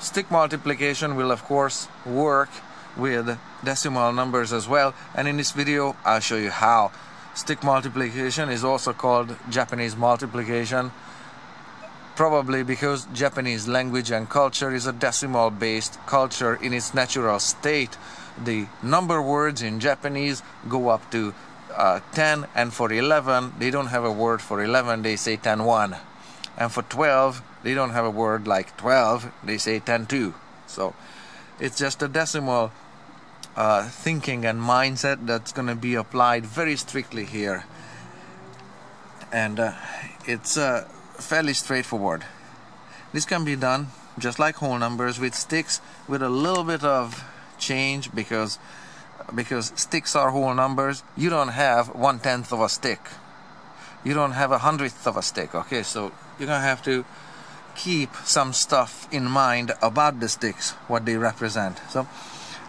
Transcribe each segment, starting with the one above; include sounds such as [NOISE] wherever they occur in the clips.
stick multiplication will of course work with decimal numbers as well and in this video I'll show you how. Stick multiplication is also called Japanese multiplication probably because Japanese language and culture is a decimal based culture in its natural state. The number words in Japanese go up to uh, 10 and for 11 they don't have a word for 11 they say 10 1 and for 12 they don't have a word like 12 they say 10 2 so it's just a decimal uh, thinking and mindset that's going to be applied very strictly here. And uh, it's uh, fairly straightforward. This can be done just like whole numbers with sticks with a little bit of change because because sticks are whole numbers. You don't have one tenth of a stick. You don't have a hundredth of a stick okay? So you're gonna have to keep some stuff in mind about the sticks what they represent. So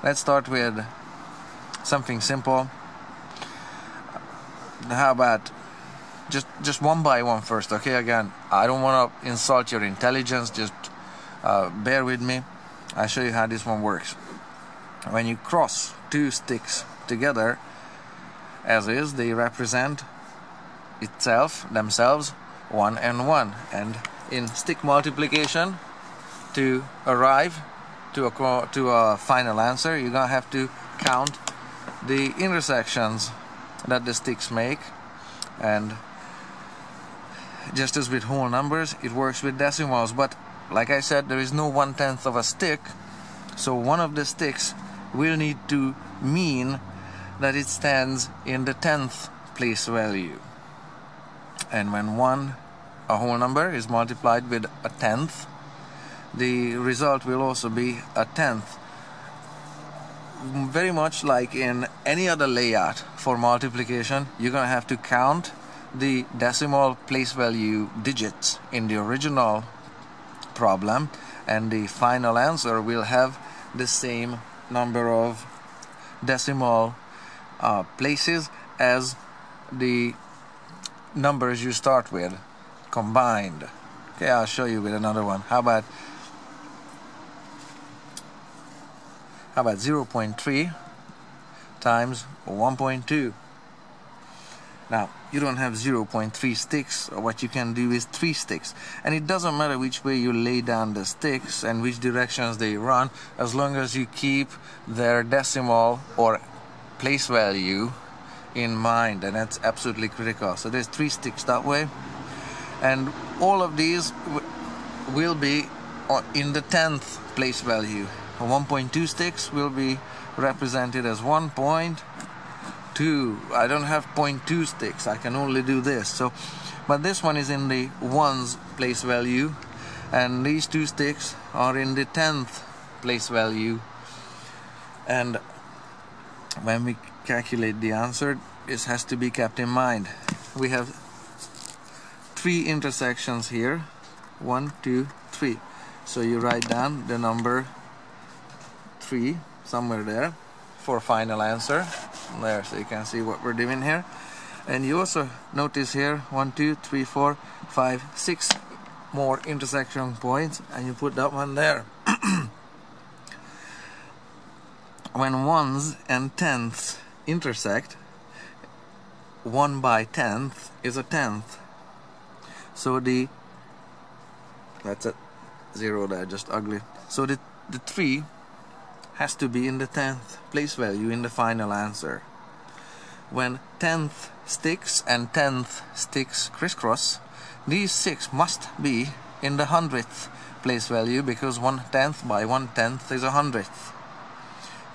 let's start with something simple. How about just just one by one first okay? Again I don't want to insult your intelligence just uh, bear with me. I'll show you how this one works. When you cross two sticks together as is they represent itself themselves one and one and in stick multiplication to arrive to a to a final answer. You're gonna have to count the intersections that the sticks make. And just as with whole numbers it works with decimals. But like I said there is no one tenth of a stick. So one of the sticks will need to mean that it stands in the tenth place value. And when one, a whole number, is multiplied with a tenth, the result will also be a tenth. Very much like in any other layout for multiplication, you're going to have to count the decimal place value digits in the original problem, and the final answer will have the same number of decimal uh, places as the numbers you start with combined. Okay, I'll show you with another one. How about how about 0.3 times 1.2? Now, you don't have 0.3 sticks, what you can do is 3 sticks. And it doesn't matter which way you lay down the sticks and which directions they run, as long as you keep their decimal or place value in mind, and that's absolutely critical. So there's 3 sticks that way. And all of these will be uh, in the 10th place value. 1.2 sticks will be represented as 1 point two. I don't have 0.2 sticks. I can only do this. So, but this one is in the ones place value, and these two sticks are in the tenth place value. And when we calculate the answer, this has to be kept in mind. We have three intersections here. One, two, three. So you write down the number three somewhere there for final answer there so you can see what we're doing here and you also notice here one two three four five six more intersection points and you put that one there [COUGHS] when ones and tenths intersect one by tenth is a tenth so the that's a zero there just ugly so the the three has to be in the 10th place value in the final answer. When 10th sticks and 10th sticks crisscross, these six must be in the 100th place value because one tenth by one tenth is a hundredth.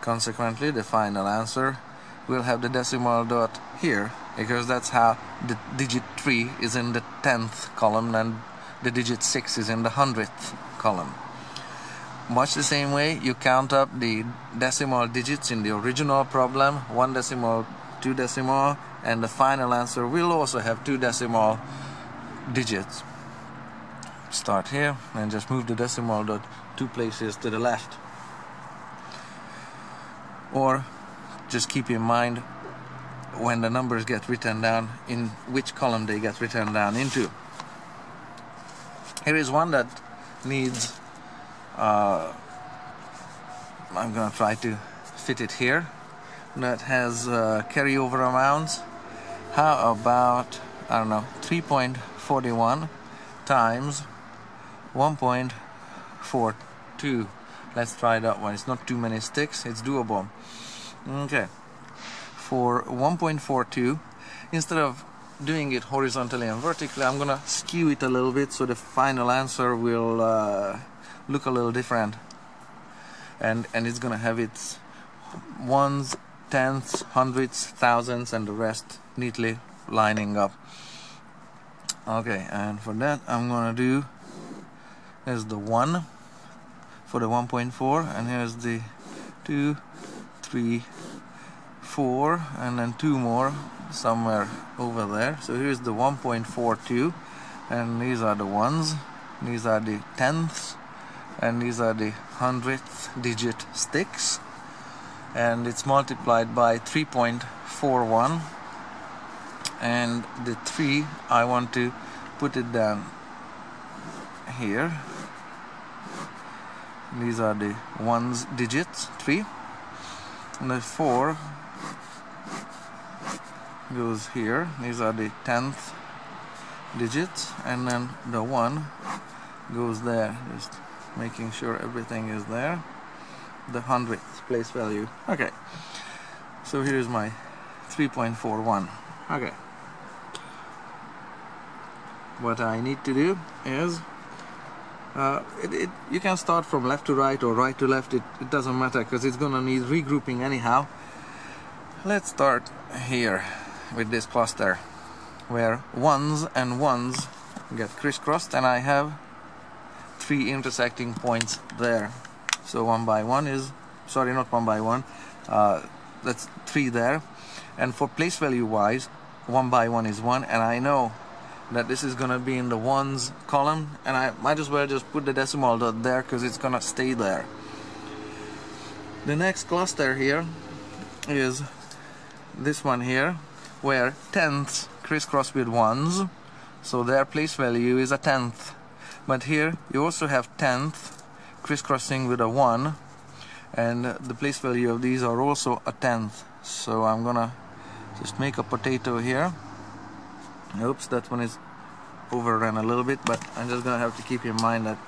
Consequently, the final answer will have the decimal dot here because that's how the digit 3 is in the 10th column and the digit 6 is in the 100th column. Much the same way, you count up the decimal digits in the original problem, one decimal, two decimal, and the final answer will also have two decimal digits. Start here and just move the decimal dot two places to the left. Or just keep in mind when the numbers get written down in which column they get written down into. Here is one that needs uh, I'm gonna try to fit it here that has uh, carryover amounts. How about I don't know 3.41 times 1.42 let's try that one. It's not too many sticks. It's doable okay. For 1.42 instead of doing it horizontally and vertically I'm gonna skew it a little bit so the final answer will uh, look a little different. And and it's gonna have its ones tenths hundreds thousands and the rest neatly lining up. Okay and for that I'm gonna do here's the 1 for the 1.4 and here's the 2 3 4 and then two more somewhere over there. So here's the 1.42 and these are the ones. These are the tenths and these are the hundredth digit sticks. And it's multiplied by 3.41 and the 3 I want to put it down here. These are the ones digits 3 and the 4 goes here. These are the 10th digits. And then the 1 goes there just making sure everything is there. The hundredth place value. Okay. So here's my 3.41 okay. What I need to do is uh, it, it, you can start from left to right or right to left. It, it doesn't matter because it's gonna need regrouping anyhow. Let's start here with this cluster where ones and ones get crisscrossed and I have three intersecting points there. So one by one is sorry not one by one. Uh, that's three there. And for place value wise one by one is one and I know that this is gonna be in the ones column and I might as well just put the decimal dot there because it's gonna stay there. The next cluster here is this one here where tenths crisscross with ones so their place value is a tenth. But here you also have tenth crisscrossing with a one and the place value of these are also a tenth. So I'm gonna just make a potato here oops that one is overrun a little bit but I'm just gonna have to keep in mind that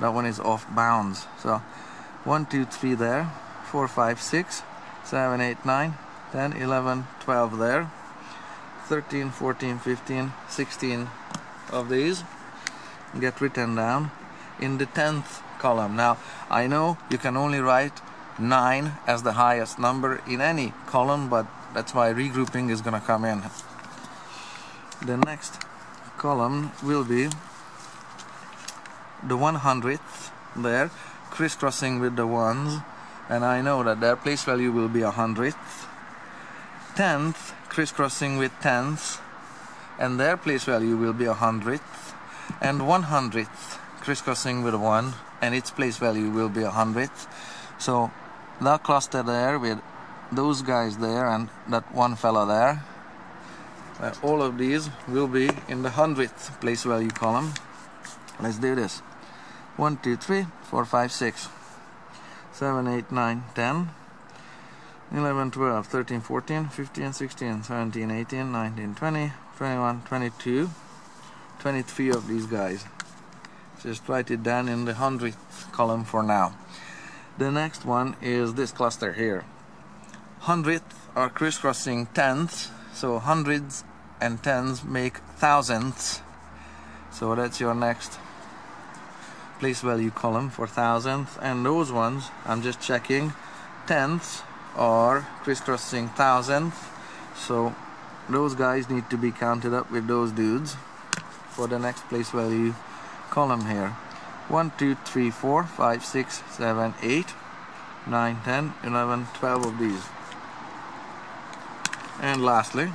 that one is off bounds. So one two three there 4 5 6 7 8 9 10 11 12 there 13 14 15 16 of these get written down in the 10th column. Now I know you can only write 9 as the highest number in any column but that's why regrouping is gonna come in the next column will be the 100th there crisscrossing with the ones and I know that their place value will be a hundredth. 10th crisscrossing with tenths and their place value will be a hundredth. And 100th crisscrossing with 1 and its place value will be a hundredth. So that cluster there with those guys there and that one fella there uh, all of these will be in the hundredth place value column. Let's do this. 1 2 3 4 5 6 7 8 9 10 11 12 13 14 15 16 17 18 19 20 21 22 23 of these guys. Just write it down in the hundredth column for now. The next one is this cluster here. Hundredth are crisscrossing tenths so hundreds and tens make thousandths so that's your next place value column for thousandth and those ones I'm just checking tenths are crisscrossing thousandth so those guys need to be counted up with those dudes for the next place value column here. 1 2 3 4 5 6 7 8 9 10 11 12 of these. And lastly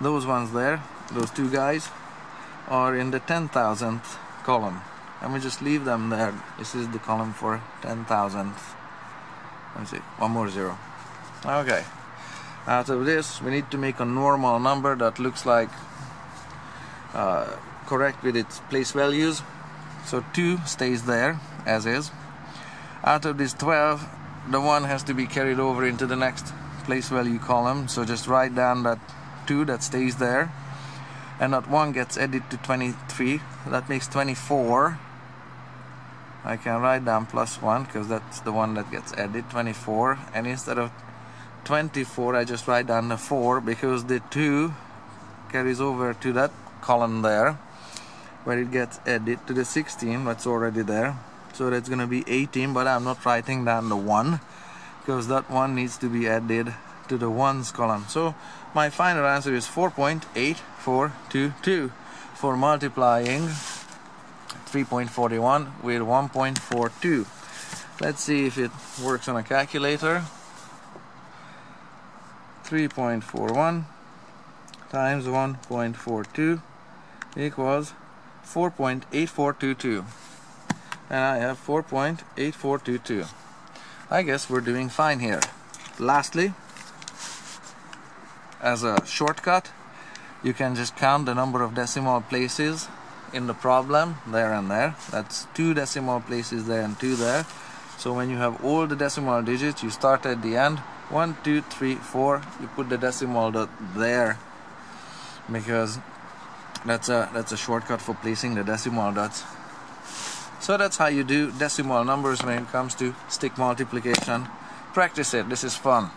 those ones there those two guys are in the 10,000th column. And we just leave them there. This is the column for 10,000th let me see. One more zero. Okay. Out of this we need to make a normal number that looks like uh, correct with its place values. So 2 stays there as is. Out of this 12 the 1 has to be carried over into the next place value column. So just write down that 2 that stays there. And that 1 gets added to 23 that makes 24 I can write down plus 1 because that's the one that gets added 24 and instead of 24 I just write down the 4 because the 2 carries over to that column there where it gets added to the 16 that's already there. So that's gonna be 18 but I'm not writing down the 1 because that one needs to be added to the ones column. So my final answer is 4.8422 for multiplying 3.41 with 1.42 let's see if it works on a calculator. 3.41 times 1.42 equals 4.8422 and I have 4.8422 I guess we're doing fine here. Lastly as a shortcut you can just count the number of decimal places in the problem there and there. That's two decimal places there and two there. So when you have all the decimal digits you start at the end. One two three four you put the decimal dot there. Because that's a that's a shortcut for placing the decimal dots. So that's how you do decimal numbers when it comes to stick multiplication. Practice it. This is fun